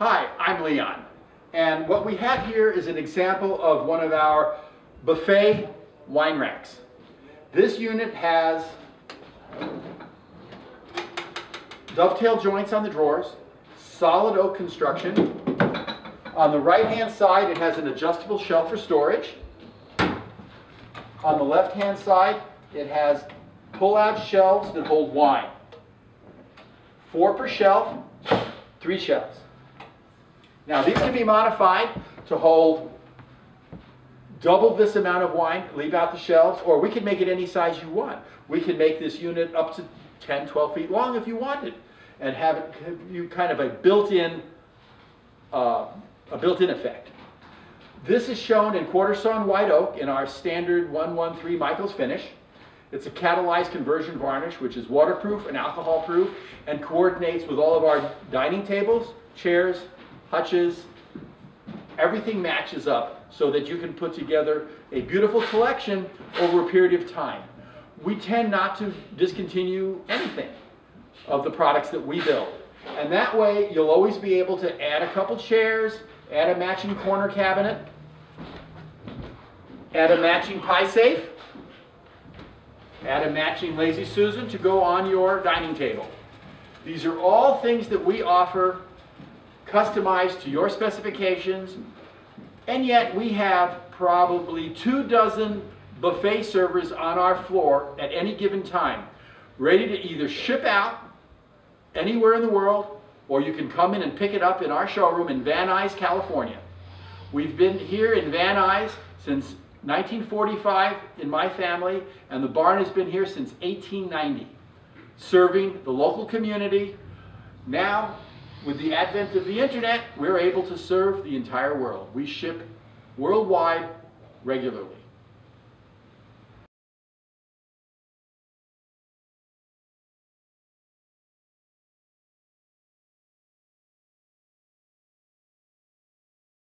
Leon. And what we have here is an example of one of our buffet wine racks. This unit has dovetail joints on the drawers, solid oak construction. On the right-hand side, it has an adjustable shelf for storage. On the left-hand side, it has pull-out shelves that hold wine. Four per shelf, three shelves. Now, these can be modified to hold double this amount of wine, leave out the shelves, or we can make it any size you want. We can make this unit up to 10, 12 feet long if you wanted, and have it you kind of a built-in uh, a built-in effect. This is shown in quarter sawn white oak in our standard 113 Michaels finish. It's a catalyzed conversion varnish, which is waterproof and alcohol proof and coordinates with all of our dining tables, chairs, hutches. Everything matches up so that you can put together a beautiful collection over a period of time. We tend not to discontinue anything of the products that we build. And that way, you'll always be able to add a couple chairs, add a matching corner cabinet, add a matching pie safe, add a matching Lazy Susan to go on your dining table. These are all things that we offer customized to your specifications, and yet we have probably two dozen buffet servers on our floor at any given time, ready to either ship out anywhere in the world, or you can come in and pick it up in our showroom in Van Nuys, California. We've been here in Van Nuys since 1945 in my family, and the barn has been here since 1890, serving the local community. Now, with the advent of the internet, we're able to serve the entire world. We ship worldwide regularly.